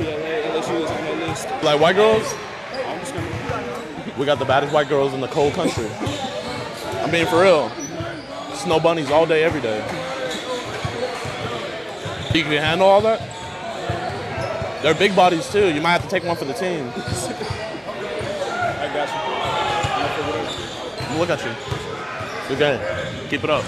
UCLA, LSU is on list. Like white girls, we got the baddest white girls in the cold country. I mean, for real. Snow bunnies all day, every day. You can handle all that? They're big bodies too. You might have to take one for the team. I got you. Look at you. Good game. Keep it up.